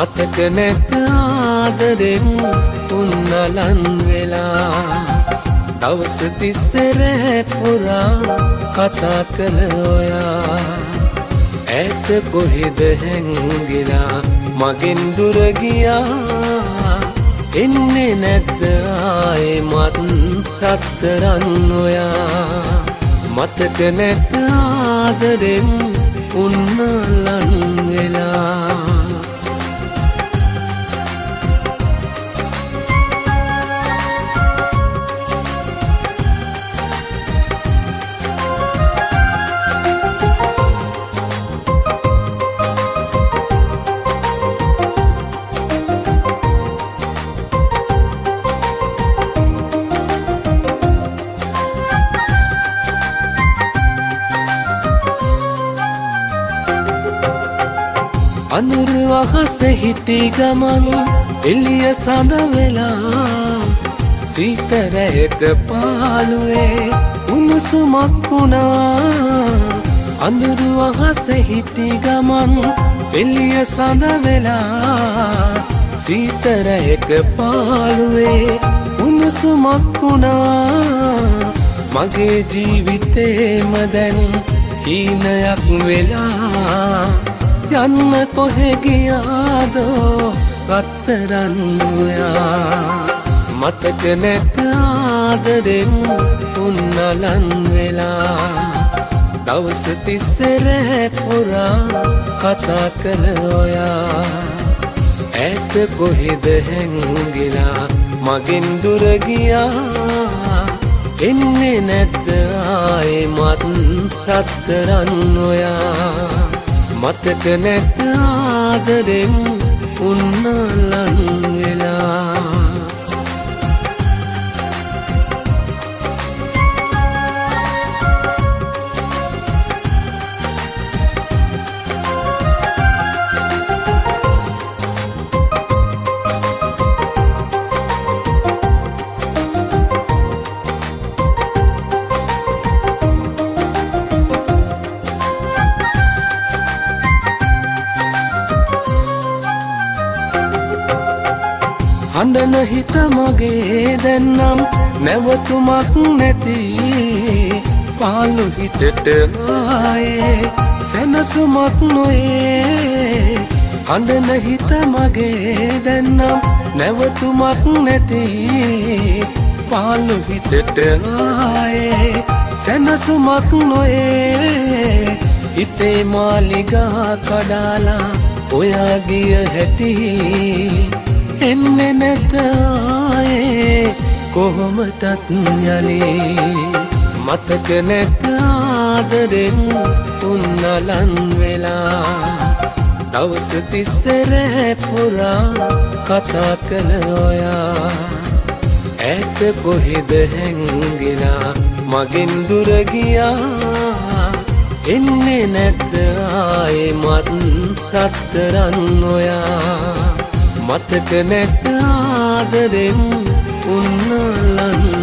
මතක නැත ආදරෙන් උන්නලන් වෙලා. දවස තිස්සරෑ පුරා කතා කළ ඔයා. ඇත කොහෙද හැංගිලා? මගෙන් දුරගියා එන්නේ නැද්ද? ආයෙමත් රත්තරන් ඔයා. මතක නැත ආදරෙන් උන්නලන් අනුර අහස හිටි ගමන් එලිය සඳ වෙලා සීතරයක පාලුවේ උණුසුමක් වුණා අඳුරු අහස හිටි ගමන් එලිය සඳ වෙලා සීතරයක පාලුවේ උණුසුමක් වුණා මගේ ජීවිතේම දැන් හීනයක් වෙලා යන්න කොහෙගියාදෝ රත්තරන්නුයා මතක නැත ආදරෙන් උන්නලන් වෙලා. දවස තිස්සරෑ පුරා කතා කළ ඔයා. ඇත කොහෙද හැංගිලා? මගෙන් දුරගියා එන්නේ නැද්ද? ආයෙමත් රත්තරන් ඔයා. මතක නැත ආදරෙන් උන්නලන් හඬන හිත මගේ දැන්නම් නැවතුමක් නැති. පාලු හිතට ආයේ සැනසුමක් නොයේ හඬන හිත මගේ දැන්නම් නැවතුමක් නැති. පාලු හිතට ආයේ සැනසුමක් නොයේ හිතේ මාලිගා කඩාලා ඔයා ගිය හැටි. එන්න නැතායේ කොහොමටත් යලේ මතක නැත ආදරෙන් උන්නලන් වෙලා. දවස තිස්සරෑ පුරා කතා කළ ඔයා. ඇත කොහෙද හැංගිලා? මගෙන් දුරගියා එන්නේ නැද්ද ආයෙමත් රත්තරන් ඔයා. අතක නැත ආදරෙන්? උන්නලන්න